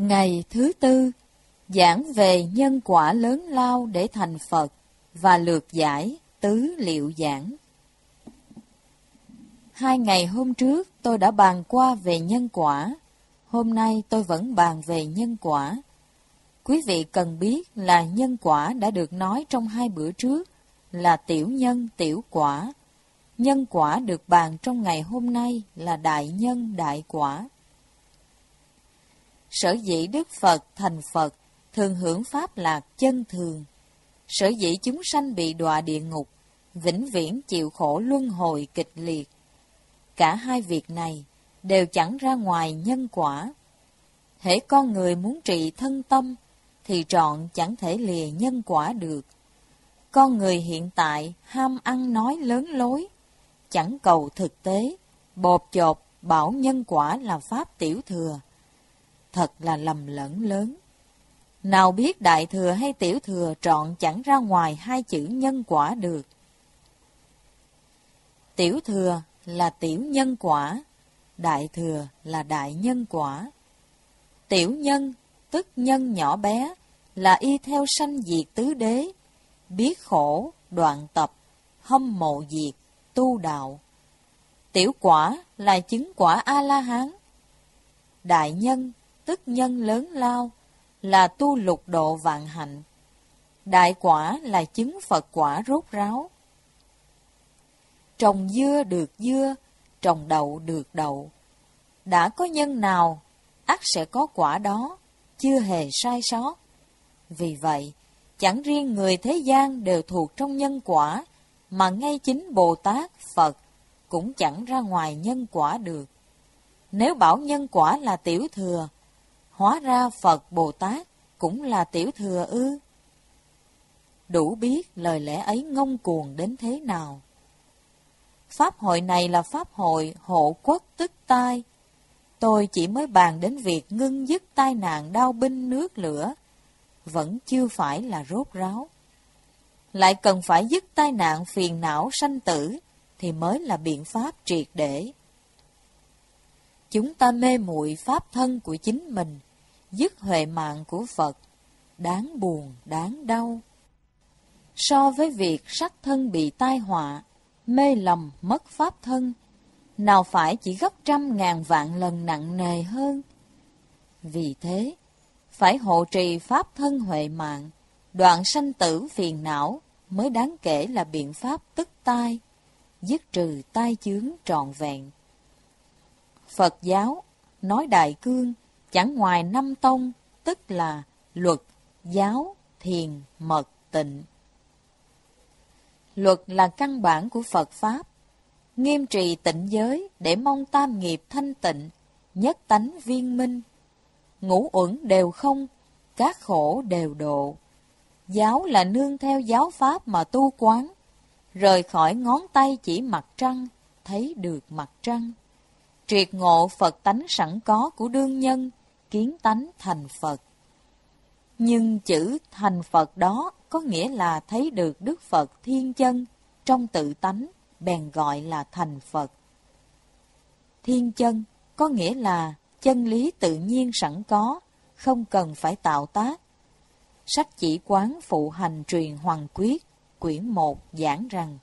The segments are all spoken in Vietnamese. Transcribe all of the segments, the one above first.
Ngày thứ tư, giảng về nhân quả lớn lao để thành Phật và lược giải tứ liệu giảng. Hai ngày hôm trước tôi đã bàn qua về nhân quả, hôm nay tôi vẫn bàn về nhân quả. Quý vị cần biết là nhân quả đã được nói trong hai bữa trước là tiểu nhân tiểu quả. Nhân quả được bàn trong ngày hôm nay là đại nhân đại quả. Sở dĩ Đức Phật thành Phật thường hưởng pháp lạc chân thường. Sở dĩ chúng sanh bị đọa địa ngục, vĩnh viễn chịu khổ luân hồi kịch liệt. Cả hai việc này đều chẳng ra ngoài nhân quả. Hễ con người muốn trị thân tâm, thì trọn chẳng thể lìa nhân quả được. Con người hiện tại ham ăn nói lớn lối, chẳng cầu thực tế, bột chột bảo nhân quả là pháp tiểu thừa. Thật là lầm lẫn lớn. Nào biết đại thừa hay tiểu thừa trọn chẳng ra ngoài hai chữ nhân quả được. Tiểu thừa là tiểu nhân quả, đại thừa là đại nhân quả. Tiểu nhân, tức nhân nhỏ bé, là y theo sanh diệt tứ đế, biết khổ, đoạn tập, hâm mộ diệt, tu đạo. Tiểu quả là chứng quả A-la-hán. Đại nhân, tức nhân lớn lao, là tu lục độ vạn hạnh. Đại quả là chứng Phật quả rốt ráo. Trồng dưa được dưa, trồng đậu được đậu. Đã có nhân nào, ắt sẽ có quả đó, chưa hề sai sót. Vì vậy, chẳng riêng người thế gian đều thuộc trong nhân quả, mà ngay chính Bồ Tát, Phật cũng chẳng ra ngoài nhân quả được. Nếu bảo nhân quả là tiểu thừa, hóa ra Phật Bồ Tát cũng là tiểu thừa ư? Đủ biết lời lẽ ấy ngông cuồng đến thế nào. Pháp hội này là pháp hội hộ quốc tức tai. Tôi chỉ mới bàn đến việc ngưng dứt tai nạn đau binh nước lửa, vẫn chưa phải là rốt ráo. Lại cần phải dứt tai nạn phiền não sanh tử, thì mới là biện pháp triệt để. Chúng ta mê muội pháp thân của chính mình, dứt huệ mạng của Phật, đáng buồn, đáng đau. So với việc sắc thân bị tai họa, mê lầm mất pháp thân, nào phải chỉ gấp trăm ngàn vạn lần nặng nề hơn. Vì thế, phải hộ trì pháp thân huệ mạng, đoạn sanh tử phiền não mới đáng kể là biện pháp tức tai, dứt trừ tai chướng trọn vẹn. Phật giáo, nói đại cương, chẳng ngoài năm tông, tức là luật, giáo, thiền, mật, tịnh. Luật là căn bản của Phật Pháp, nghiêm trì tịnh giới để mong tam nghiệp thanh tịnh, nhất tánh viên minh. Ngũ uẩn đều không, các khổ đều độ. Giáo là nương theo giáo Pháp mà tu quán, rời khỏi ngón tay chỉ mặt trăng, thấy được mặt trăng. Triệt ngộ Phật tánh sẵn có của đương nhân, kiến tánh thành Phật. Nhưng chữ thành Phật đó có nghĩa là thấy được Đức Phật thiên chân trong tự tánh, bèn gọi là thành Phật. Thiên chân có nghĩa là chân lý tự nhiên sẵn có, không cần phải tạo tác. Sách chỉ quán phụ hành truyền hoàng quyết, quyển 1 giảng rằng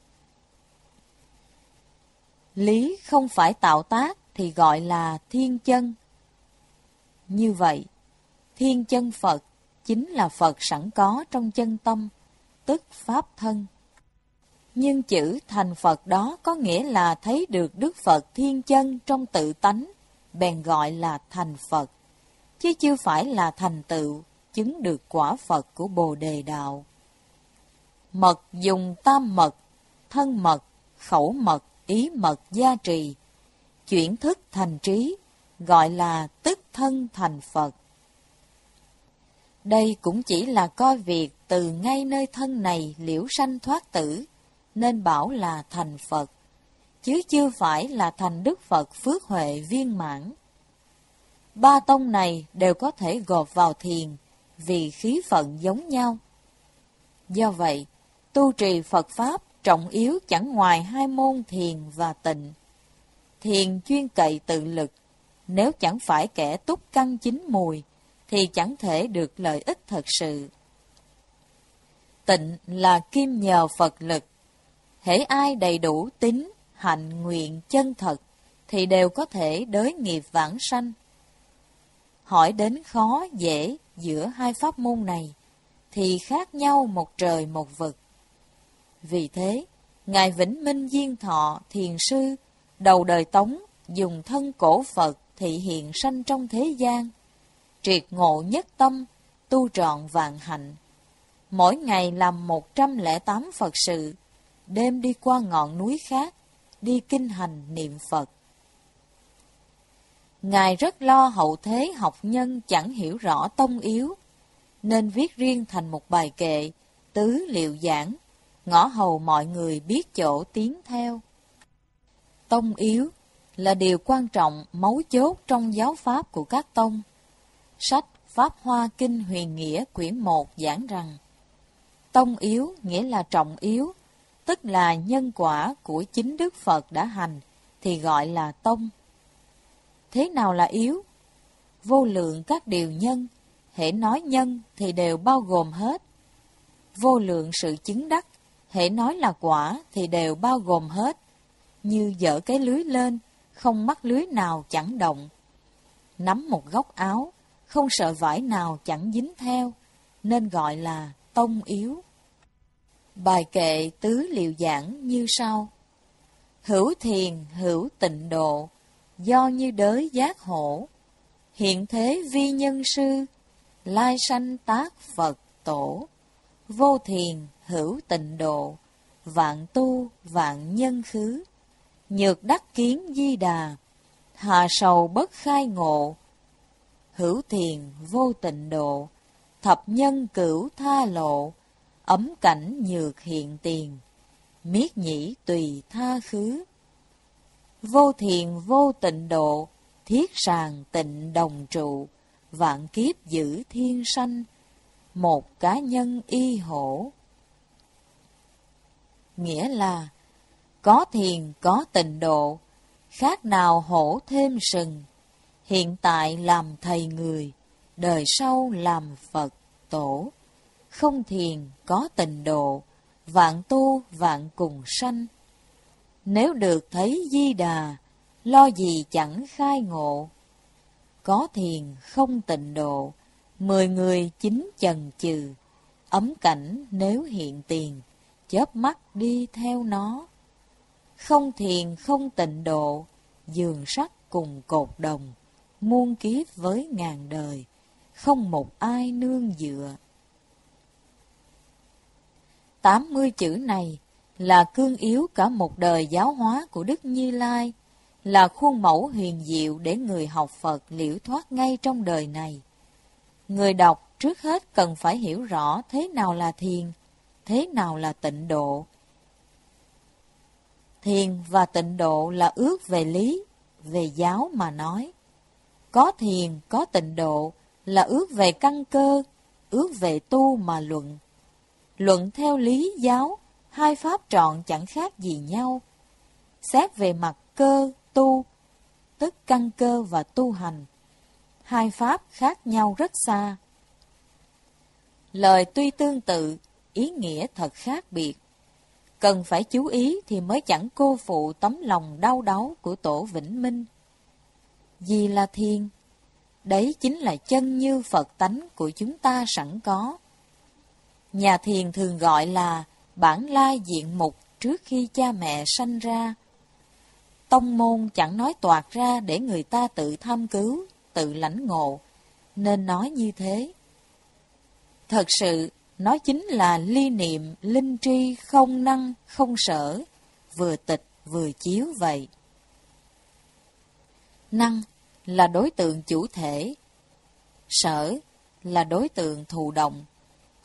Lý không phải tạo tác thì gọi là thiên chân. Như vậy, thiên chân Phật chính là Phật sẵn có trong chân tâm, tức Pháp thân. Nhưng chữ thành Phật đó có nghĩa là thấy được Đức Phật thiên chân trong tự tánh, bèn gọi là thành Phật, chứ chưa phải là thành tựu, chứng được quả Phật của Bồ Đề Đạo. Mật dùng tam mật, thân mật, khẩu mật, ý mật gia trì, chuyển thức thành trí, gọi là tức thân thành Phật. Đây cũng chỉ là coi việc từ ngay nơi thân này liễu sanh thoát tử, nên bảo là thành Phật, chứ chưa phải là thành Đức Phật phước huệ viên mãn. Ba tông này đều có thể gộp vào thiền, vì khí phận giống nhau. Do vậy, tu trì Phật Pháp trọng yếu chẳng ngoài hai môn thiền và tịnh. Thiền chuyên cậy tự lực, nếu chẳng phải kẻ túc căn chính mùi, thì chẳng thể được lợi ích thật sự. Tịnh là kim nhờ Phật lực. Hễ ai đầy đủ tính, hạnh, nguyện, chân thật, thì đều có thể đới nghiệp vãng sanh. Hỏi đến khó, dễ giữa hai pháp môn này, thì khác nhau một trời một vực. Vì thế, Ngài Vĩnh Minh Diên Thọ, Thiền Sư, đầu đời Tống, dùng thân cổ Phật thị hiện sanh trong thế gian, triệt ngộ nhất tâm, tu trọn vạn hạnh. Mỗi ngày làm 108 Phật sự, đêm đi qua ngọn núi khác, đi kinh hành niệm Phật. Ngài rất lo hậu thế học nhân chẳng hiểu rõ tông yếu, nên viết riêng thành một bài kệ, tứ liệu giảng, ngõ hầu mọi người biết chỗ tiến theo. Tông yếu là điều quan trọng mấu chốt trong giáo pháp của các tông. Sách Pháp Hoa Kinh Huyền Nghĩa quyển 1 giảng rằng Tông yếu nghĩa là trọng yếu, tức là nhân quả của chính Đức Phật đã hành, thì gọi là tông. Thế nào là yếu? Vô lượng các điều nhân, hệ nói nhân thì đều bao gồm hết. Vô lượng sự chứng đắc, hệ nói là quả thì đều bao gồm hết. Như dở cái lưới lên, không mắc lưới nào chẳng động. Nắm một góc áo, không sợ vải nào chẳng dính theo, nên gọi là tông yếu. Bài kệ tứ liệu giảng như sau. Hữu thiền, hữu tịnh độ, do như đới giác hổ. Hiện thế vi nhân sư, lai sanh tác Phật tổ. Vô thiền, hữu tịnh độ, vạn tu, vạn nhân khứ. Nhược đắc kiến di đà, hà sầu bất khai ngộ. Hữu thiền, vô tịnh độ, thập nhân cửu tha lộ ấm cảnh nhược hiện tiền, miết nhĩ tùy tha khứ. Vô thiền vô tịnh độ, thiết sàng tịnh đồng trụ, vạn kiếp giữ thiên sanh, một cá nhân y hổ. Nghĩa là, có thiền có tịnh độ, khác nào hổ thêm sừng, hiện tại làm thầy người, đời sau làm Phật tổ không thiền có tình độ, vạn tu vạn cùng sanh. Nếu được thấy di đà, lo gì chẳng khai ngộ. Có thiền không tịnh độ, mười người chính chần chừ, ấm cảnh nếu hiện tiền, chớp mắt đi theo nó. Không thiền không tịnh độ, giường sắt cùng cột đồng, muôn kiếp với ngàn đời, không một ai nương dựa. 80 chữ này là cương yếu cả một đời giáo hóa của Đức Như Lai, là khuôn mẫu huyền diệu để người học Phật liễu thoát ngay trong đời này. Người đọc trước hết cần phải hiểu rõ thế nào là thiền, thế nào là tịnh độ. Thiền và tịnh độ là ước về lý, về giáo mà nói. Có thiền, có tịnh độ là ước về căn cơ, ước về tu mà luận. Luận theo lý giáo, hai pháp trọn chẳng khác gì nhau. Xét về mặt cơ, tu, tức căn cơ và tu hành. Hai pháp khác nhau rất xa. Lời tuy tương tự, ý nghĩa thật khác biệt. Cần phải chú ý thì mới chẳng cô phụ tấm lòng đau đáu của Tổ Vĩnh Minh. Gì là thiên? Đấy chính là chân như Phật tánh của chúng ta sẵn có. Nhà thiền thường gọi là bản lai diện mục trước khi cha mẹ sanh ra. Tông môn chẳng nói toạc ra để người ta tự tham cứu, tự lãnh ngộ, nên nói như thế. Thật sự, nó chính là ly niệm, linh tri, không năng, không sở, vừa tịch vừa chiếu vậy. Năng là đối tượng chủ thể, sở là đối tượng thụ động,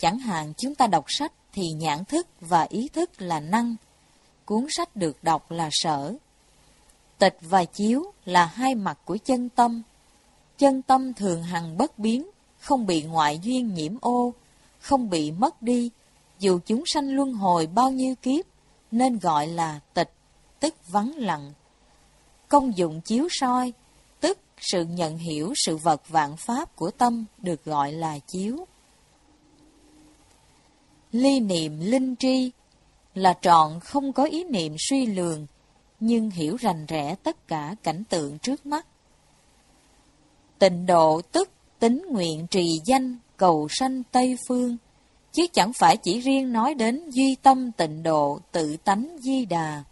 Chẳng hạn chúng ta đọc sách thì nhãn thức và ý thức là năng, cuốn sách được đọc là sở. Tịch và chiếu là hai mặt của chân tâm. Chân tâm thường hằng bất biến, không bị ngoại duyên nhiễm ô, không bị mất đi, dù chúng sanh luân hồi bao nhiêu kiếp, nên gọi là tịch, tức vắng lặng. Công dụng chiếu soi, tức sự nhận hiểu sự vật vạn pháp của tâm được gọi là chiếu. Ly niệm linh tri là trọn không có ý niệm suy lường, nhưng hiểu rành rẽ tất cả cảnh tượng trước mắt. Tịnh độ tức tính nguyện trì danh cầu sanh Tây Phương, chứ chẳng phải chỉ riêng nói đến duy tâm tịnh độ tự tánh di đà.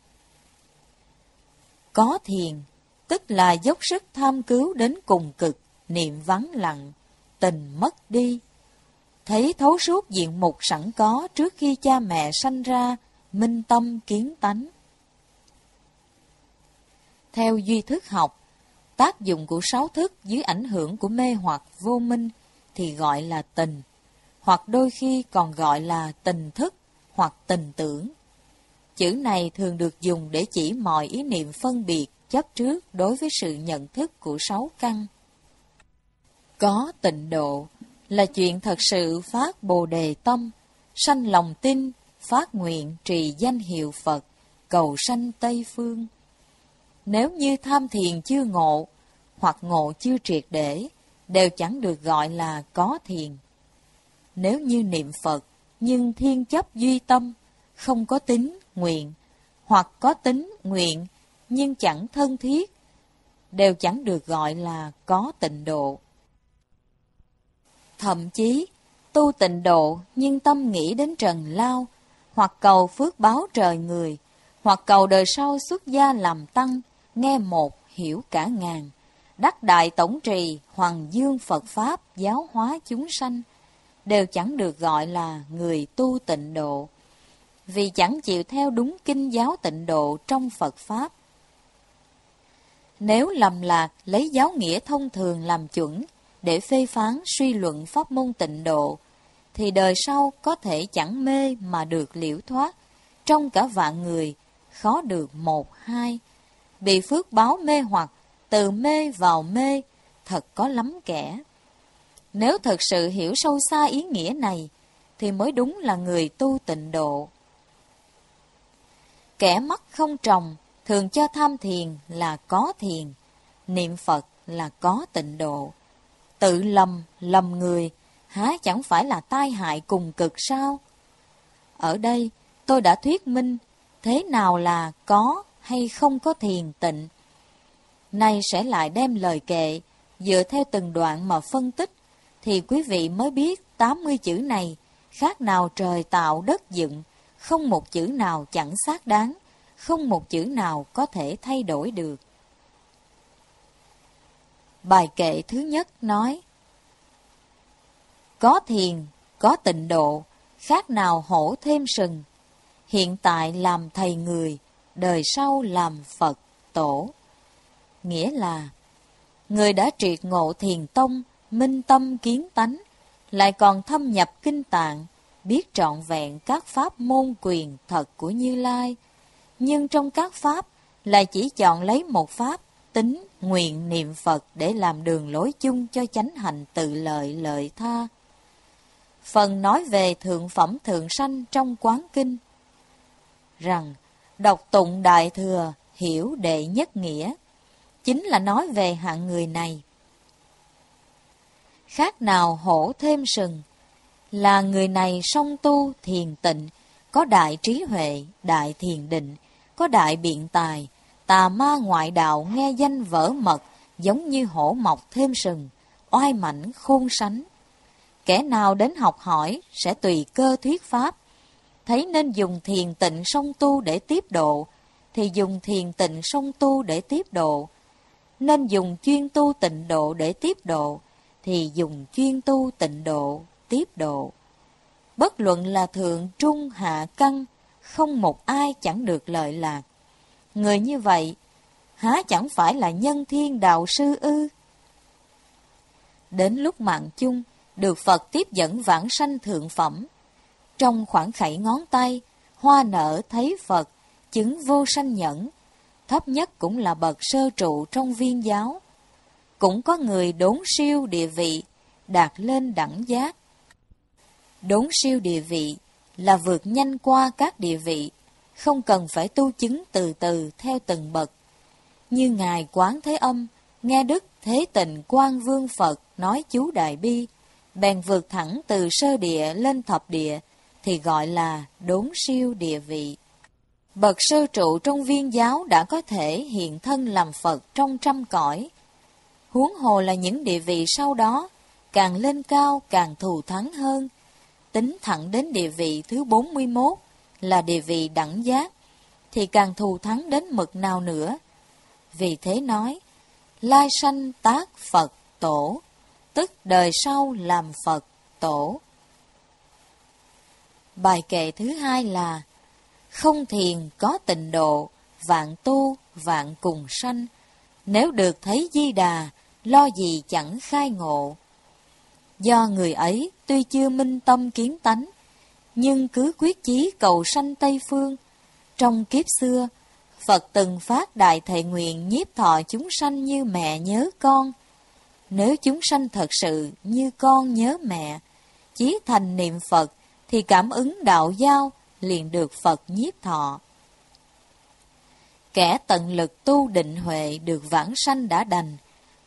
Có thiền, tức là dốc sức tham cứu đến cùng cực, niệm vắng lặng, tình mất đi. Thấy thấu suốt diện mục sẵn có trước khi cha mẹ sanh ra, minh tâm kiến tánh. Theo duy thức học, tác dụng của sáu thức dưới ảnh hưởng của mê hoặc vô minh thì gọi là tình, hoặc đôi khi còn gọi là tình thức hoặc tình tưởng. Chữ này thường được dùng để chỉ mọi ý niệm phân biệt chấp trước đối với sự nhận thức của sáu căn. Có tịnh độ là chuyện thật sự phát bồ đề tâm, sanh lòng tin, phát nguyện trì danh hiệu Phật, cầu sanh Tây Phương. Nếu như tham thiền chưa ngộ, hoặc ngộ chưa triệt để, đều chẳng được gọi là có thiền. Nếu như niệm Phật, nhưng thiên chấp duy tâm, không có tính, nguyện, hoặc có tính, nguyện, nhưng chẳng thân thiết, đều chẳng được gọi là có tịnh độ. Thậm chí, tu tịnh độ nhưng tâm nghĩ đến trần lao, hoặc cầu phước báo trời người, hoặc cầu đời sau xuất gia làm tăng, nghe một, hiểu cả ngàn, đắc đại tổng trì, hoàng dương Phật Pháp, giáo hóa chúng sanh, đều chẳng được gọi là người tu tịnh độ, vì chẳng chịu theo đúng kinh giáo tịnh độ trong Phật Pháp. Nếu lầm lạc lấy giáo nghĩa thông thường làm chuẩn để phê phán suy luận pháp môn tịnh độ, thì đời sau có thể chẳng mê mà được liễu thoát, trong cả vạn người, khó được một hai, bị phước báo mê hoặc, từ mê vào mê, thật có lắm kẻ. Nếu thật sự hiểu sâu xa ý nghĩa này, thì mới đúng là người tu tịnh độ. Kẻ mắt không trồng, thường cho tham thiền là có thiền, niệm Phật là có tịnh độ. Tự lầm, lầm người, há chẳng phải là tai hại cùng cực sao? Ở đây, tôi đã thuyết minh thế nào là có hay không có thiền tịnh. Nay sẽ lại đem lời kệ, dựa theo từng đoạn mà phân tích, thì quý vị mới biết 80 chữ này khác nào trời tạo đất dựng, không một chữ nào chẳng xác đáng, không một chữ nào có thể thay đổi được. Bài kệ thứ nhất nói Có thiền, có tịnh độ, khác nào hổ thêm sừng. Hiện tại làm thầy người, đời sau làm Phật tổ. Nghĩa là, người đã triệt ngộ thiền tông, minh tâm kiến tánh, lại còn thâm nhập kinh tạng, biết trọn vẹn các pháp môn quyền thật của Như Lai, nhưng trong các pháp lại chỉ chọn lấy một pháp tính nguyện niệm Phật để làm đường lối chung cho chánh hành tự lợi lợi tha. Phần nói về thượng phẩm thượng sanh trong quán kinh, rằng đọc tụng đại thừa hiểu đệ nhất nghĩa, chính là nói về hạng người này. Khác nào hổ thêm sừng, là người này song tu thiền tịnh, có đại trí huệ, đại thiền định, có đại biện tài, tà ma ngoại đạo nghe danh vỡ mật, giống như hổ mọc thêm sừng, oai mảnh khôn sánh. Kẻ nào đến học hỏi sẽ tùy cơ thuyết pháp, thấy nên dùng thiền tịnh song tu để tiếp độ, thì dùng thiền tịnh song tu để tiếp độ. Nên dùng chuyên tu tịnh độ để tiếp độ, thì dùng chuyên tu tịnh độ tiếp độ. Bất luận là thượng trung hạ căn, không một ai chẳng được lợi lạc. Người như vậy, há chẳng phải là nhân thiên đạo sư ư? Đến lúc mạng chung, được Phật tiếp dẫn vãng sanh thượng phẩm. Trong khoảng khảy ngón tay, hoa nở thấy Phật, chứng vô sanh nhẫn. Thấp nhất cũng là bậc sơ trụ trong viên giáo. Cũng có người đốn siêu địa vị, đạt lên đẳng giác. Đốn siêu địa vị là vượt nhanh qua các địa vị, không cần phải tu chứng từ từ theo từng bậc. Như Ngài Quán Thế Âm, nghe Đức Thế tình quang vương Phật nói chú Đại Bi, bèn vượt thẳng từ sơ địa lên thập địa, thì gọi là đốn siêu địa vị. Bậc sơ trụ trong viên giáo đã có thể hiện thân làm Phật trong trăm cõi. Huống hồ là những địa vị sau đó, càng lên cao càng thù thắng hơn. Tính thẳng đến địa vị thứ 41 là địa vị đẳng giác, thì càng thù thắng đến mực nào nữa. Vì thế nói, lai sanh tác Phật tổ, tức đời sau làm Phật tổ. Bài kệ thứ hai là không thiền có tịnh độ, vạn tu, vạn cùng sanh. Nếu được thấy di đà, lo gì chẳng khai ngộ. Do người ấy tuy chưa minh tâm kiến tánh, nhưng cứ quyết chí cầu sanh Tây Phương. Trong kiếp xưa, Phật từng phát đại thệ nguyện nhiếp thọ chúng sanh như mẹ nhớ con. Nếu chúng sanh thật sự như con nhớ mẹ, chí thành niệm Phật, thì cảm ứng đạo giao liền được Phật nhiếp thọ. Kẻ tận lực tu định huệ được vãng sanh đã đành,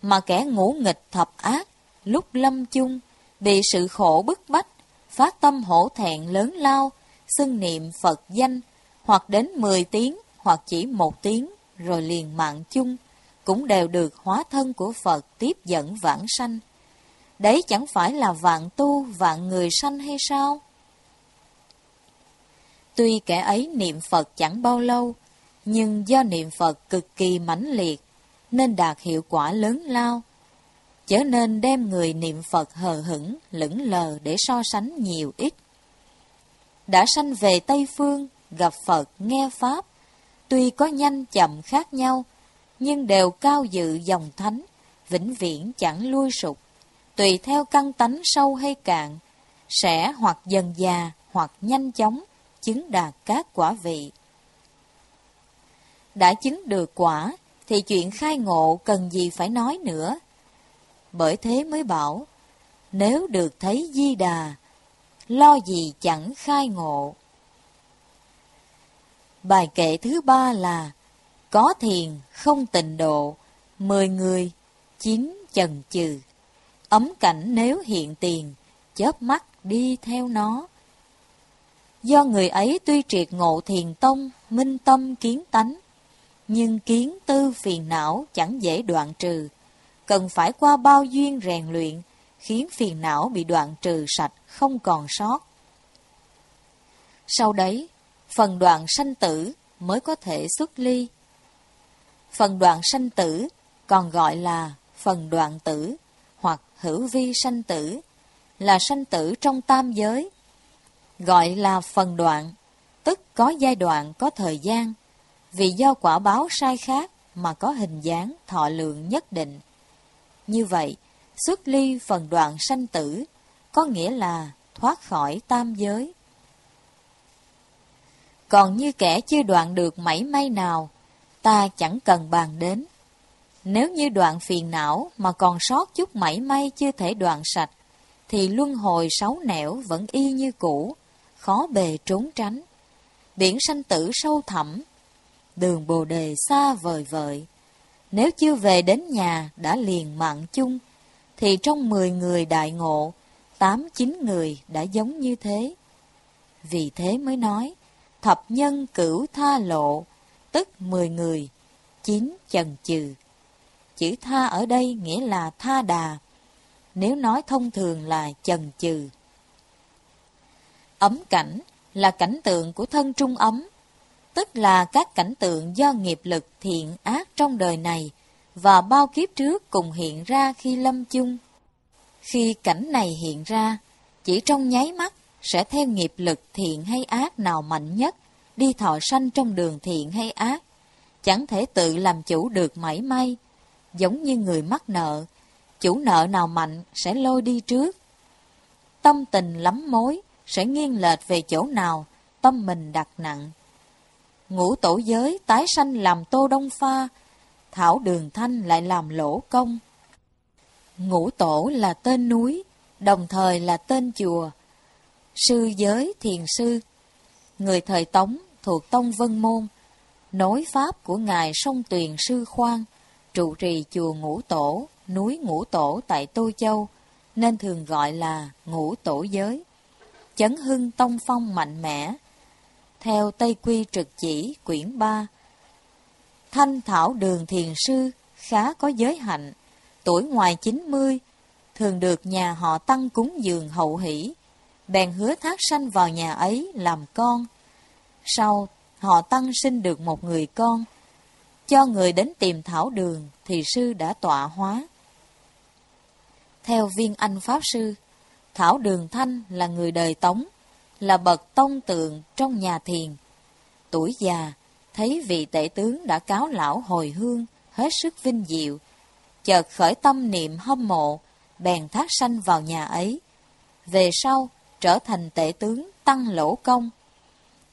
mà kẻ ngũ nghịch thập ác, lúc lâm chung, bị sự khổ bức bách, phát tâm hổ thẹn lớn lao, xưng niệm Phật danh, hoặc đến 10 tiếng, hoặc chỉ một tiếng, rồi liền mạng chung, cũng đều được hóa thân của Phật tiếp dẫn vãng sanh. Đấy chẳng phải là vạn tu, vạn người sanh hay sao? Tuy kẻ ấy niệm Phật chẳng bao lâu, nhưng do niệm Phật cực kỳ mãnh liệt, nên đạt hiệu quả lớn lao. Chớ nên đem người niệm Phật hờ hững, lững lờ để so sánh nhiều ít. Đã sanh về Tây Phương, gặp Phật, nghe Pháp, tuy có nhanh chậm khác nhau, nhưng đều cao dự dòng thánh, vĩnh viễn chẳng lui sụp, tùy theo căn tánh sâu hay cạn, sẽ hoặc dần già hoặc nhanh chóng chứng đạt các quả vị. Đã chứng được quả, thì chuyện khai ngộ cần gì phải nói nữa. Bởi thế mới bảo, nếu được thấy di đà, lo gì chẳng khai ngộ. Bài kệ thứ ba là Có thiền không tịnh độ, mười người, chín chần chừ. Ấm cảnh nếu hiện tiền, chớp mắt đi theo nó. Do người ấy tuy triệt ngộ thiền tông, minh tâm kiến tánh, nhưng kiến tư phiền não chẳng dễ đoạn trừ, cần phải qua bao duyên rèn luyện, khiến phiền não bị đoạn trừ sạch, không còn sót. Sau đấy, phần đoạn sanh tử mới có thể xuất ly. Phần đoạn sanh tử còn gọi là phần đoạn tử hoặc hữu vi sanh tử, là sanh tử trong tam giới. Gọi là phần đoạn, tức có giai đoạn, có thời gian, vì do quả báo sai khác mà có hình dáng, thọ lượng nhất định. Như vậy, xuất ly phần đoạn sanh tử, có nghĩa là thoát khỏi tam giới. Còn như kẻ chưa đoạn được mảy may nào, ta chẳng cần bàn đến. Nếu như đoạn phiền não mà còn sót chút mảy may chưa thể đoạn sạch, thì luân hồi sáu nẻo vẫn y như cũ, khó bề trốn tránh. Biển sanh tử sâu thẳm, đường bồ đề xa vời vợi. Nếu chưa về đến nhà đã liền mạng chung, thì trong mười người đại ngộ, tám chín người đã giống như thế. Vì thế mới nói, thập nhân cửu tha lộ, tức mười người, chín chần chừ. Chữ tha ở đây nghĩa là tha đà, nếu nói thông thường là chần chừ. Ấm cảnh là cảnh tượng của thân trung ấm, tức là các cảnh tượng do nghiệp lực thiện ác trong đời này và bao kiếp trước cùng hiện ra khi lâm chung. Khi cảnh này hiện ra, chỉ trong nháy mắt sẽ theo nghiệp lực thiện hay ác nào mạnh nhất, đi thọ sanh trong đường thiện hay ác, chẳng thể tự làm chủ được mảy may, giống như người mắc nợ, chủ nợ nào mạnh sẽ lôi đi trước. Tâm tình lắm mối sẽ nghiêng lệch về chỗ nào, tâm mình đặt nặng. Ngũ tổ giới tái sanh làm tô đông pha, thảo đường thanh lại làm lỗ công. Ngũ tổ là tên núi, đồng thời là tên chùa. Sư giới thiền sư, người thời Tống thuộc Tông Vân Môn, nối pháp của Ngài sông Tuyền Sư Khoan, trụ trì chùa Ngũ Tổ, núi Ngũ Tổ tại Tô Châu, nên thường gọi là Ngũ Tổ Giới. Chấn hưng tông phong mạnh mẽ. Theo Tây Quy trực chỉ quyển 3, Thanh Thảo Đường Thiền Sư khá có giới hạnh, tuổi ngoài 90, thường được nhà họ tăng cúng dường hậu hỷ, bèn hứa thác sanh vào nhà ấy làm con. Sau, họ tăng sinh được một người con, cho người đến tìm Thảo Đường thì sư đã tọa hóa. Theo viên anh Pháp Sư, Thảo Đường Thanh là người đời Tống, là bậc tông tượng trong nhà thiền. Tuổi già, thấy vị tể tướng đã cáo lão hồi hương, hết sức vinh diệu, chợt khởi tâm niệm hâm mộ, bèn thác sanh vào nhà ấy. Về sau, trở thành tể tướng tăng lỗ công.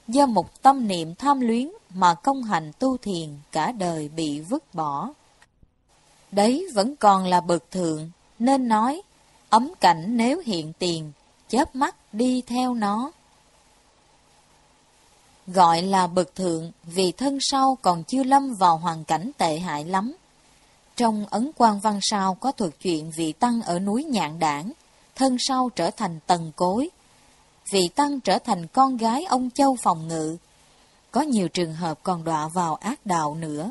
Do một tâm niệm tham luyến mà công hành tu thiền cả đời bị vứt bỏ. Đấy vẫn còn là bậc thượng, nên nói, ấm cảnh nếu hiện tiền, chớp mắt đi theo nó. Gọi là bậc thượng vì thân sau còn chưa lâm vào hoàn cảnh tệ hại lắm. Trong ấn quan văn sao có thuật chuyện vị tăng ở núi Nhạn Đảng, thân sau trở thành tầng cối. Vị tăng trở thành con gái ông Châu Phòng Ngự. Có nhiều trường hợp còn đọa vào ác đạo nữa.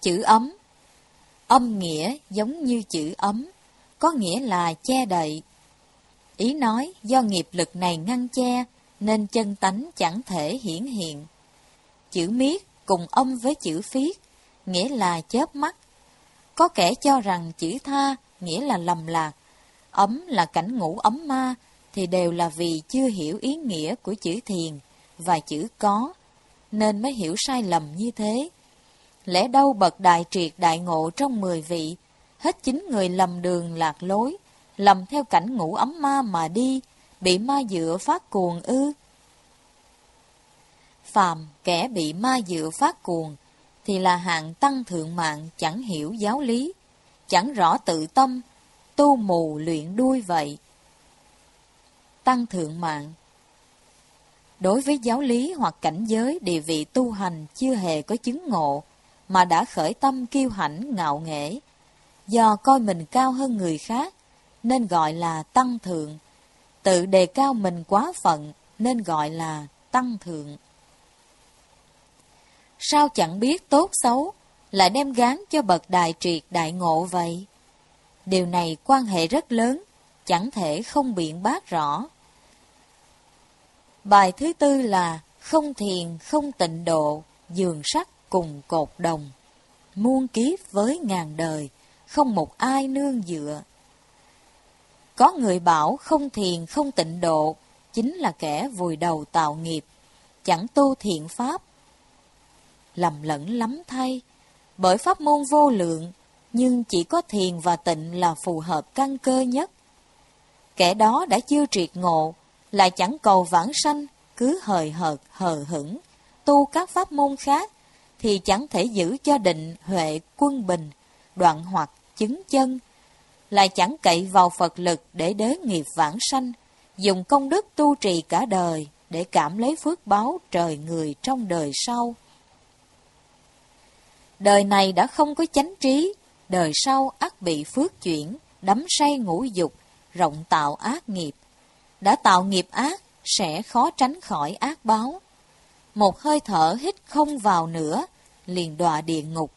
Chữ ấm Âm nghĩa giống như chữ ấm, có nghĩa là che đậy. Ý nói do nghiệp lực này ngăn che, nên chân tánh chẳng thể hiển hiện. Chữ miết cùng âm với chữ phiết, nghĩa là chớp mắt. Có kẻ cho rằng chữ tha nghĩa là lầm lạc, ấm là cảnh ngủ ấm ma, thì đều là vì chưa hiểu ý nghĩa của chữ thiền và chữ có, nên mới hiểu sai lầm như thế. Lẽ đâu bậc đại triệt đại ngộ trong mười vị, hết chín người lầm đường lạc lối, lầm theo cảnh ngủ ấm ma mà đi, bị ma dựa phát cuồng ư. Phàm kẻ bị ma dựa phát cuồng, thì là hạng tăng thượng mạng chẳng hiểu giáo lý, chẳng rõ tự tâm, tu mù luyện đuôi vậy. Tăng thượng mạng Đối với giáo lý hoặc cảnh giới địa vị tu hành chưa hề có chứng ngộ, mà đã khởi tâm kiêu hãnh ngạo nghễ. Do coi mình cao hơn người khác, nên gọi là tăng thượng. Tự đề cao mình quá phận, nên gọi là tăng thượng. Sao chẳng biết tốt xấu, lại đem gán cho bậc đại triệt đại ngộ vậy? Điều này quan hệ rất lớn, chẳng thể không biện bác rõ. Bài thứ tư là không thiền, không tịnh độ, dường sắc cùng cột đồng. Muôn kiếp với ngàn đời, không một ai nương dựa. Có người bảo không thiền, không tịnh độ, chính là kẻ vùi đầu tạo nghiệp, chẳng tu thiện pháp. Lầm lẫn lắm thay, bởi pháp môn vô lượng, nhưng chỉ có thiền và tịnh là phù hợp căn cơ nhất. Kẻ đó đã chưa triệt ngộ, lại chẳng cầu vãng sanh, cứ hời hợt, hờ hững, tu các pháp môn khác, thì chẳng thể giữ cho định, huệ, quân bình, đoạn hoặc, chứng chân, lại chẳng cậy vào Phật lực để đế nghiệp vãng sanh, dùng công đức tu trì cả đời để cảm lấy phước báo trời người trong đời sau. Đời này đã không có chánh trí, đời sau ắt bị phước chuyển, đắm say ngũ dục, rộng tạo ác nghiệp. Đã tạo nghiệp ác, sẽ khó tránh khỏi ác báo. Một hơi thở hít không vào nữa, liền đọa địa ngục.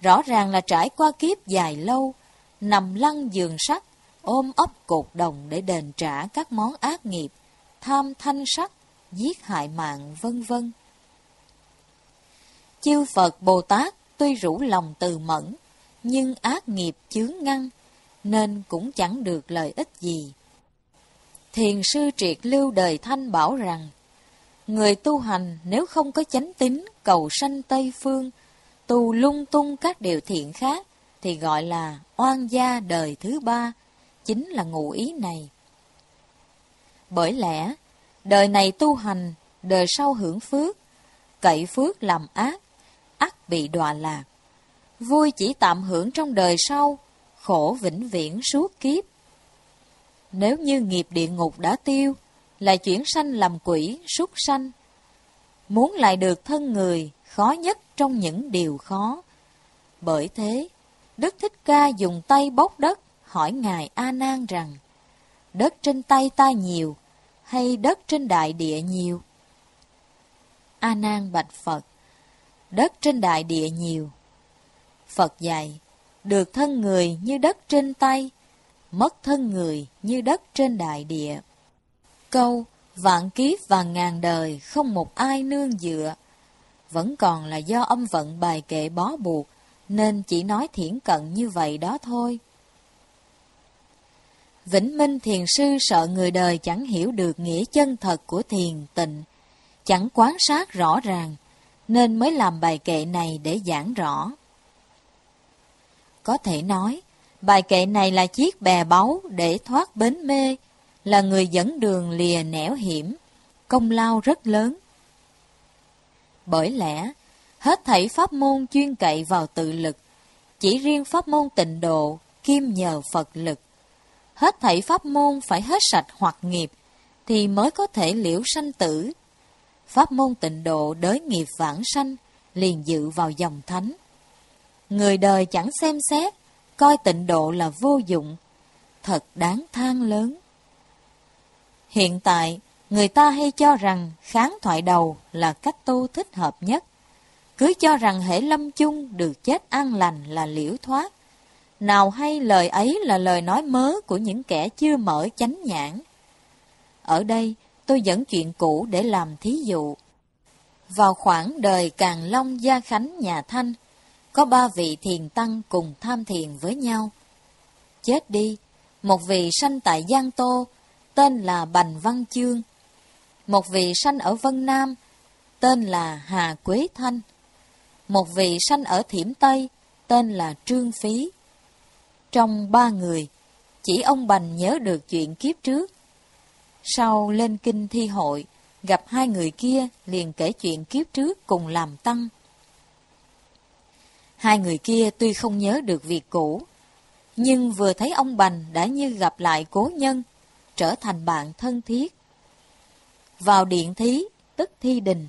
Rõ ràng là trải qua kiếp dài lâu, nằm lăn giường sắt, ôm ấp cột đồng để đền trả các món ác nghiệp, tham thanh sắc, giết hại mạng, vân vân. chiêu Phật Bồ Tát tuy rủ lòng từ mẫn, nhưng ác nghiệp chướng ngăn, nên cũng chẳng được lợi ích gì. Thiền sư triệt lưu đời thanh bảo rằng, người tu hành nếu không có chánh tín cầu sanh Tây Phương, tu lung tung các điều thiện khác, thì gọi là oan gia đời thứ ba, chính là ngụ ý này. Bởi lẽ, đời này tu hành, đời sau hưởng phước, cậy phước làm ác, ác bị đọa lạc. Vui chỉ tạm hưởng trong đời sau, khổ vĩnh viễn suốt kiếp. Nếu như nghiệp địa ngục đã tiêu, lại chuyển sanh làm quỷ, súc sanh. Muốn lại được thân người, khó nhất trong những điều khó. Bởi thế, Đức Thích Ca dùng tay bốc đất hỏi Ngài A Nan rằng: Đất trên tay ta nhiều hay đất trên đại địa nhiều? A Nan bạch Phật: Đất trên đại địa nhiều. Phật dạy: Được thân người như đất trên tay, mất thân người như đất trên đại địa. Câu vạn kiếp và ngàn đời không một ai nương dựa, vẫn còn là do âm vận bài kệ bó buộc, nên chỉ nói thiển cận như vậy đó thôi. Vĩnh Minh Thiền Sư sợ người đời chẳng hiểu được nghĩa chân thật của thiền tịnh, chẳng quán sát rõ ràng, nên mới làm bài kệ này để giảng rõ. Có thể nói, bài kệ này là chiếc bè báu để thoát bến mê, là người dẫn đường lìa nẻo hiểm, công lao rất lớn. Bởi lẽ, hết thảy pháp môn chuyên cậy vào tự lực, chỉ riêng pháp môn tịnh độ, kim nhờ Phật lực. Hết thảy pháp môn phải hết sạch hoặc nghiệp, thì mới có thể liễu sanh tử. Pháp môn tịnh độ đới nghiệp vãng sanh, liền dự vào dòng thánh. Người đời chẳng xem xét, coi tịnh độ là vô dụng, thật đáng than lớn. Hiện tại, người ta hay cho rằng kháng thoại đầu là cách tu thích hợp nhất. Cứ cho rằng hệ lâm chung được chết an lành là liễu thoát. Nào hay lời ấy là lời nói mớ của những kẻ chưa mở chánh nhãn. Ở đây, tôi dẫn chuyện cũ để làm thí dụ. Vào khoảng đời Càng Long Gia Khánh nhà Thanh, có ba vị thiền tăng cùng tham thiền với nhau. Chết đi, một vị sanh tại Giang Tô, tên là Bành Văn Chương. Một vị sanh ở Vân Nam, tên là Hà Quế Thanh. Một vị sanh ở Thiểm Tây, tên là Trương Phí. Trong ba người, chỉ ông Bành nhớ được chuyện kiếp trước. Sau lên kinh thi hội, gặp hai người kia liền kể chuyện kiếp trước cùng làm tăng. Hai người kia tuy không nhớ được việc cũ, nhưng vừa thấy ông Bành đã như gặp lại cố nhân, trở thành bạn thân thiết. Vào điện thí, tức thi đình,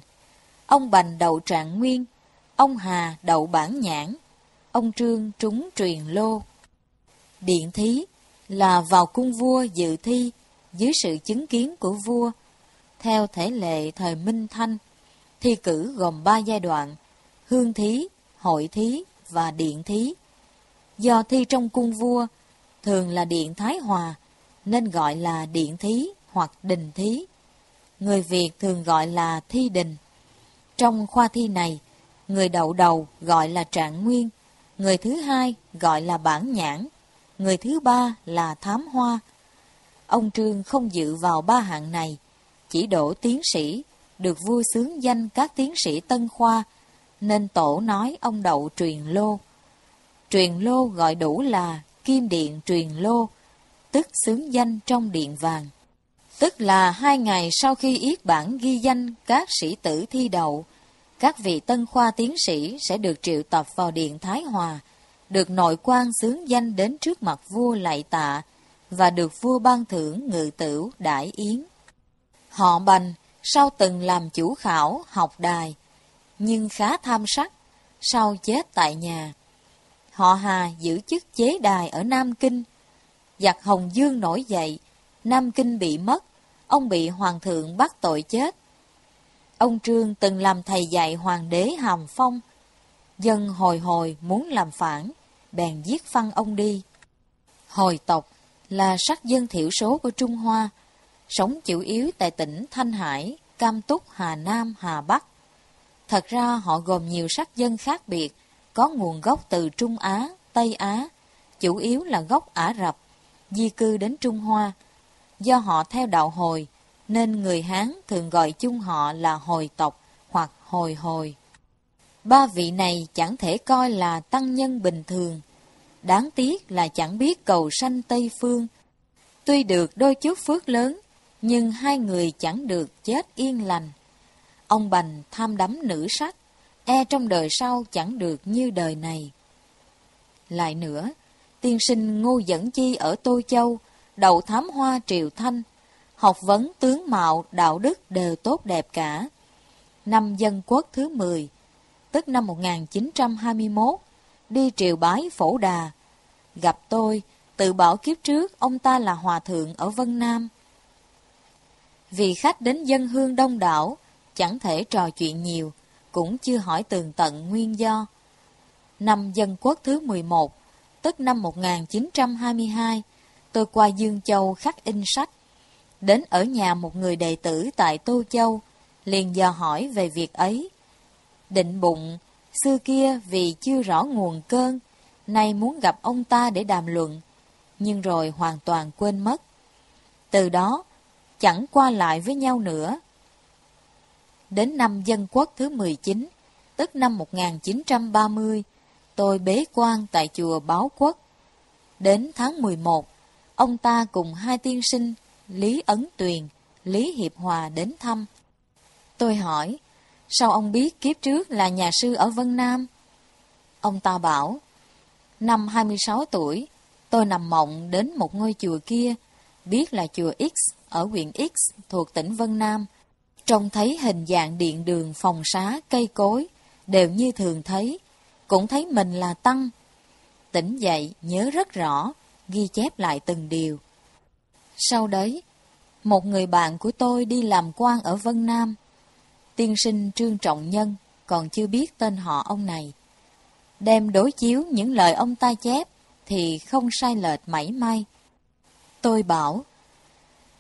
ông Bành đậu trạng nguyên, ông Hà đậu bản nhãn, ông Trương trúng truyền lô. Điện thí là vào cung vua dự thi dưới sự chứng kiến của vua. Theo thể lệ thời Minh Thanh, thi cử gồm ba giai đoạn, hương thí, hội thí và điện thí. Do thi trong cung vua, thường là điện Thái Hòa, nên gọi là điện thí hoặc đình thí. Người Việt thường gọi là thi đình. Trong khoa thi này, người đậu đầu gọi là trạng nguyên, người thứ hai gọi là bản nhãn, người thứ ba là thám hoa. Ông Trương không dự vào ba hạng này, chỉ đổ tiến sĩ, được vua sướng danh các tiến sĩ tân khoa, nên tổ nói ông đậu truyền lô. Truyền lô gọi đủ là kim điện truyền lô, tức xướng danh trong điện vàng. Tức là hai ngày sau khi yết bản ghi danh các sĩ tử thi đậu, các vị tân khoa tiến sĩ sẽ được triệu tập vào điện Thái Hòa, được nội quan xướng danh đến trước mặt vua lạy tạ, và được vua ban thưởng ngự tửu đại yến. Họ Bành sau từng làm chủ khảo, học đài, nhưng khá tham sắc, sau chết tại nhà. Họ Hà giữ chức chế đài ở Nam Kinh, giặc Hồng Dương nổi dậy, Nam Kinh bị mất, ông bị hoàng thượng bắt tội chết. Ông Trương từng làm thầy dạy hoàng đế Hàm Phong, dân hồi hồi muốn làm phản, bèn giết phăng ông đi. Hồi tộc là sắc dân thiểu số của Trung Hoa, sống chủ yếu tại tỉnh Thanh Hải, Cam Túc, Hà Nam, Hà Bắc. Thật ra họ gồm nhiều sắc dân khác biệt, có nguồn gốc từ Trung Á, Tây Á, chủ yếu là gốc Ả Rập, di cư đến Trung Hoa. Do họ theo đạo hồi, nên người Hán thường gọi chung họ là hồi tộc hoặc hồi hồi. Ba vị này chẳng thể coi là tăng nhân bình thường. Đáng tiếc là chẳng biết cầu sanh Tây Phương. Tuy được đôi chút phước lớn, nhưng hai người chẳng được chết yên lành. Ông Bành tham đắm nữ sắc, e trong đời sau chẳng được như đời này. Lại nữa, tiên sinh Ngô Dẫn Chi ở Tô Châu, đầu thám hoa Triều Thanh, học vấn tướng mạo, đạo đức đều tốt đẹp cả. Năm dân quốc thứ 10, tức năm 1921, đi triều bái phổ đà. Gặp tôi, tự bảo kiếp trước ông ta là hòa thượng ở Vân Nam. Vì khách đến dân hương đông đảo, chẳng thể trò chuyện nhiều, cũng chưa hỏi tường tận nguyên do. Năm dân quốc thứ 11, tức năm 1922, tôi qua Dương Châu khắc in sách. Đến ở nhà một người đệ tử tại Tô Châu, liền dò hỏi về việc ấy. Định bụng, xưa kia vì chưa rõ nguồn cơn, nay muốn gặp ông ta để đàm luận, nhưng rồi hoàn toàn quên mất. Từ đó, chẳng qua lại với nhau nữa. Đến năm dân quốc thứ 19, tức năm 1930, tôi bế quan tại chùa Báo Quốc. Đến tháng 11, ông ta cùng hai tiên sinh Lý Ấn Tuyền, Lý Hiệp Hòa đến thăm. Tôi hỏi, sao ông biết kiếp trước là nhà sư ở Vân Nam? Ông ta bảo, năm 26 tuổi, tôi nằm mộng đến một ngôi chùa kia, biết là chùa X ở huyện X thuộc tỉnh Vân Nam. Trông thấy hình dạng điện đường phòng xá, cây cối, đều như thường thấy, cũng thấy mình là Tăng. Tỉnh dậy, nhớ rất rõ, ghi chép lại từng điều. Sau đấy, một người bạn của tôi đi làm quan ở Vân Nam. Tiên sinh Trương Trọng Nhân còn chưa biết tên họ ông này. Đem đối chiếu những lời ông ta chép thì không sai lệch mảy may. Tôi bảo,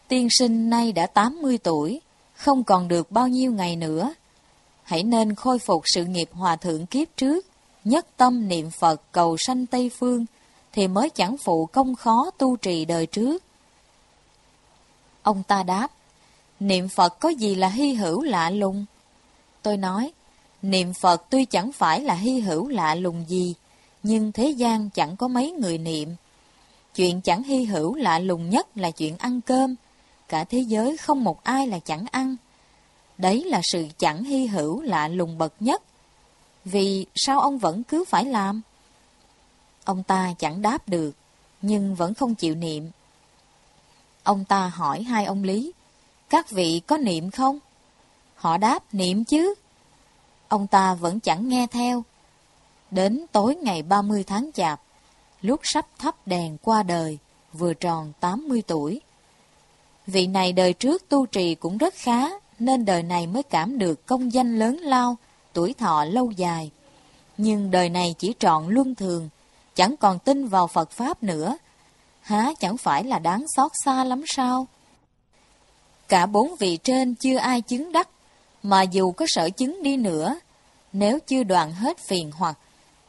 tiên sinh nay đã 80 tuổi, không còn được bao nhiêu ngày nữa. Hãy nên khôi phục sự nghiệp hòa thượng kiếp trước, nhất tâm niệm Phật cầu sanh Tây Phương, thì mới chẳng phụ công khó tu trì đời trước. Ông ta đáp, niệm Phật có gì là hy hữu lạ lùng? Tôi nói, niệm Phật tuy chẳng phải là hy hữu lạ lùng gì, nhưng thế gian chẳng có mấy người niệm. Chuyện chẳng hy hữu lạ lùng nhất là chuyện ăn cơm, cả thế giới không một ai là chẳng ăn. Đấy là sự chẳng hy hữu lạ lùng bậc nhất. Vì sao ông vẫn cứ phải làm? Ông ta chẳng đáp được, nhưng vẫn không chịu niệm. Ông ta hỏi hai ông Lý, các vị có niệm không? Họ đáp niệm chứ. Ông ta vẫn chẳng nghe theo. Đến tối ngày 30 tháng Chạp, lúc sắp thắp đèn qua đời, vừa tròn 80 tuổi. Vị này đời trước tu trì cũng rất khá, nên đời này mới cảm được công danh lớn lao, tuổi thọ lâu dài. Nhưng đời này chỉ trọn luân thường, chẳng còn tin vào Phật Pháp nữa, há chẳng phải là đáng xót xa lắm sao? Cả bốn vị trên chưa ai chứng đắc, mà dù có sở chứng đi nữa, nếu chưa đoạn hết phiền hoặc,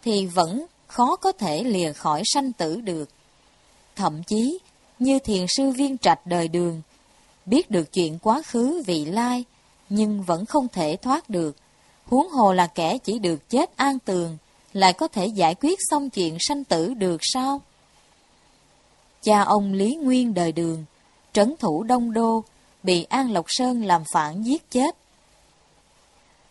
thì vẫn khó có thể lìa khỏi sanh tử được. Thậm chí, như thiền sư viên trạch đời đường, biết được chuyện quá khứ vị lai, nhưng vẫn không thể thoát được. Huống hồ là kẻ chỉ được chết an tường, lại có thể giải quyết xong chuyện sanh tử được sao? Cha ông Lý Nguyên đời đường, trấn thủ Đông Đô, bị An Lộc Sơn làm phản giết chết.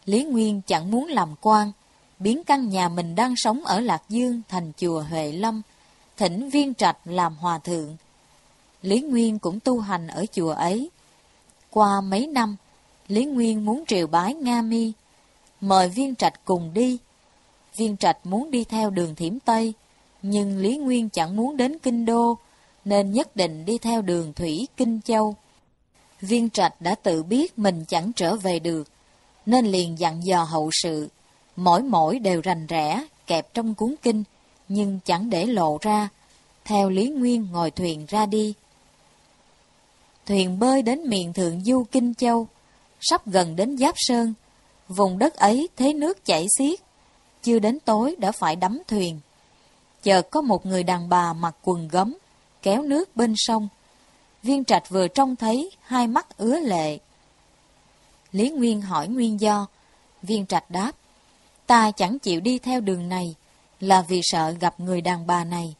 Lý Nguyên chẳng muốn làm quan, biến căn nhà mình đang sống ở Lạc Dương thành chùa Huệ Lâm, thỉnh viên trạch làm hòa thượng. Lý Nguyên cũng tu hành ở chùa ấy. Qua mấy năm, Lý Nguyên muốn triều bái Nga Mi, mời viên trạch cùng đi. Viên trạch muốn đi theo đường thiểm Tây, nhưng Lý Nguyên chẳng muốn đến Kinh Đô, nên nhất định đi theo đường thủy Kinh Châu. Viên trạch đã tự biết mình chẳng trở về được, nên liền dặn dò hậu sự, mỗi mỗi đều rành rẽ, kẹp trong cuốn kinh, nhưng chẳng để lộ ra, theo Lý Nguyên ngồi thuyền ra đi. Thuyền bơi đến miền thượng du Kinh Châu, sắp gần đến Giáp Sơn, vùng đất ấy thế nước chảy xiết, chưa đến tối đã phải đắm thuyền. Chợt có một người đàn bà mặc quần gấm, kéo nước bên sông. Viên trạch vừa trông thấy, hai mắt ứa lệ. Lý Nguyên hỏi nguyên do. Viên trạch đáp, ta chẳng chịu đi theo đường này, là vì sợ gặp người đàn bà này.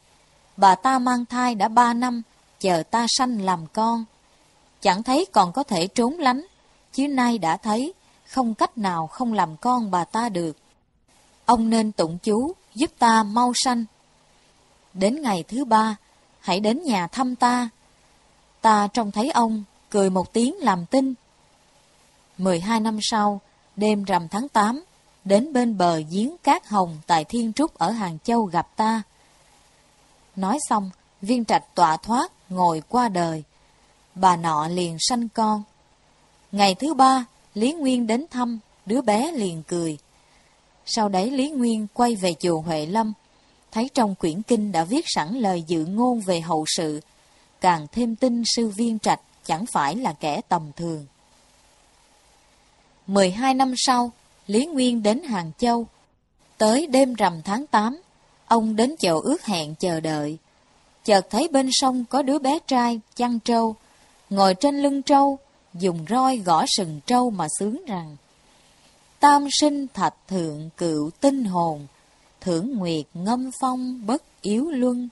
Bà ta mang thai đã ba năm, chờ ta sanh làm con. Chẳng thấy còn có thể trốn lánh, chứ nay đã thấy, không cách nào không làm con bà ta được. Ông nên tụng chú, giúp ta mau sanh. Đến ngày thứ ba, hãy đến nhà thăm ta. Ta trông thấy ông, cười một tiếng làm tin. 12 năm sau, đêm rằm tháng 8, đến bên bờ giếng cát hồng tại Thiên Trúc ở Hàng Châu gặp ta. Nói xong, viên trạch tọa thoát, ngồi qua đời. Bà nọ liền sanh con. Ngày thứ ba, Lý Nguyên đến thăm, đứa bé liền cười. Sau đấy Lý Nguyên quay về chùa Huệ Lâm, thấy trong quyển kinh đã viết sẵn lời dự ngôn về hậu sự, càng thêm tin sư viên trạch chẳng phải là kẻ tầm thường. 12 năm sau, Lý Nguyên đến Hàng Châu. Tới đêm rằm tháng 8, ông đến chợ ước hẹn chờ đợi. Chợt thấy bên sông có đứa bé trai, chăn trâu, ngồi trên lưng trâu, dùng roi gõ sừng trâu mà sướng rằng Tam sinh thạch thượng cựu tinh hồn, thưởng nguyệt ngâm phong bất yếu luân.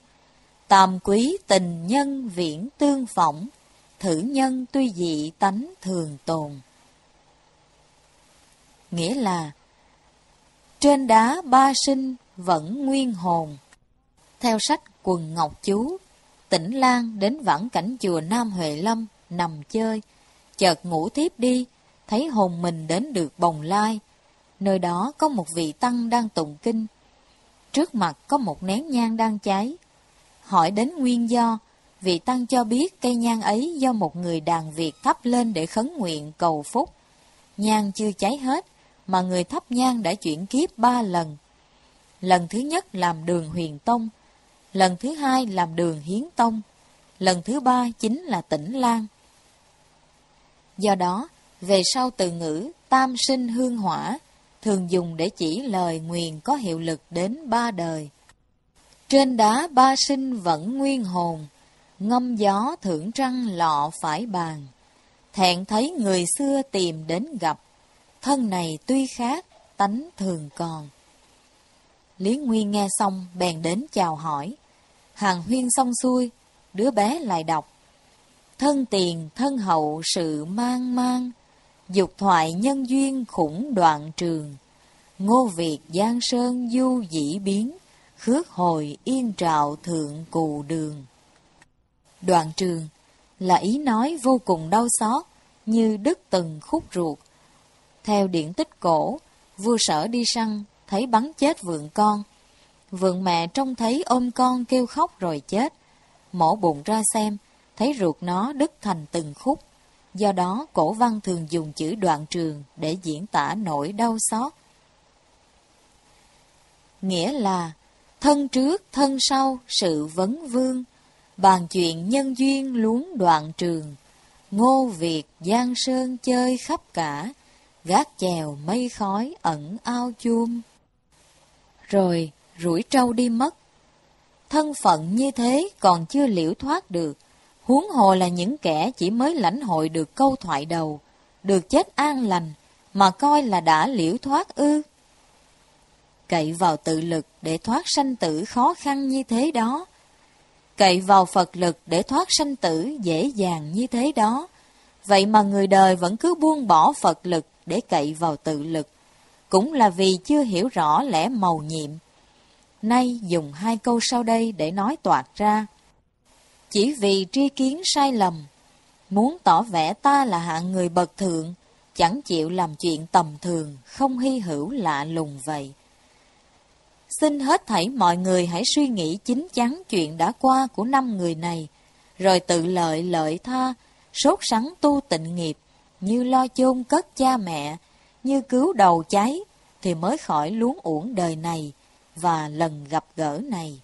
Tam quý tình nhân viễn tương phỏng, thử nhân tuy dị tánh thường tồn. Nghĩa là Trên đá ba sinh vẫn nguyên hồn. Theo sách quần Ngọc Chú, tỉnh Lan đến vãng cảnh chùa Nam Huệ Lâm nằm chơi, chợt ngủ tiếp đi, thấy hồn mình đến được bồng lai. Nơi đó có một vị tăng đang tụng kinh. Trước mặt có một nén nhang đang cháy. Hỏi đến nguyên do, vị tăng cho biết cây nhang ấy do một người đàn Việt thắp lên để khấn nguyện cầu phúc. Nhang chưa cháy hết, mà người thắp nhang đã chuyển kiếp ba lần. Lần thứ nhất làm đường huyền tông, lần thứ hai làm đường hiến tông, lần thứ ba chính là tỉnh Lan. Do đó, về sau từ ngữ tam sinh hương hỏa thường dùng để chỉ lời nguyền có hiệu lực đến ba đời. Trên đá ba sinh vẫn nguyên hồn, ngâm gió thưởng trăng lọ phải bàn. Thẹn thấy người xưa tìm đến gặp, thân này tuy khác, tánh thường còn. Lý Nguyên nghe xong bèn đến chào hỏi. Hàng huyên xong xuôi, đứa bé lại đọc. Thân tiền, thân hậu sự mang mang, dục thoại nhân duyên khủng đoạn trường. Ngô Việt Giang Sơn du dĩ biến, khước hồi yên trạo thượng cù đường. Đoạn trường là ý nói vô cùng đau xót, như đứt từng khúc ruột. Theo điển tích cổ, vua sở đi săn, thấy bắn chết vượng con. Vượng mẹ trông thấy ôm con kêu khóc rồi chết. Mổ bụng ra xem, thấy ruột nó đứt thành từng khúc. Do đó, cổ văn thường dùng chữ đoạn trường để diễn tả nỗi đau xót. Nghĩa là, thân trước, thân sau, sự vấn vương, bàn chuyện nhân duyên luống đoạn trường, ngô Việt Giang Sơn chơi khắp cả, gác chèo mây khói ẩn ao chuông. Rồi, rủi trâu đi mất. Thân phận như thế còn chưa liễu thoát được, huống hồ là những kẻ chỉ mới lãnh hội được câu thoại đầu, được chết an lành, mà coi là đã liễu thoát ư. Cậy vào tự lực để thoát sanh tử khó khăn như thế đó, cậy vào Phật lực để thoát sanh tử dễ dàng như thế đó. Vậy mà người đời vẫn cứ buông bỏ Phật lực để cậy vào tự lực, cũng là vì chưa hiểu rõ lẽ màu nhiệm. Nay dùng hai câu sau đây để nói toạc ra. Chỉ vì tri kiến sai lầm, muốn tỏ vẻ ta là hạng người bậc thượng, chẳng chịu làm chuyện tầm thường, không hy hữu lạ lùng vậy. Xin hết thảy mọi người hãy suy nghĩ chính chắn chuyện đã qua của năm người này, rồi tự lợi lợi tha, sốt sắng tu tịnh nghiệp, như lo chôn cất cha mẹ, như cứu đầu cháy, thì mới khỏi luống uổng đời này và lần gặp gỡ này.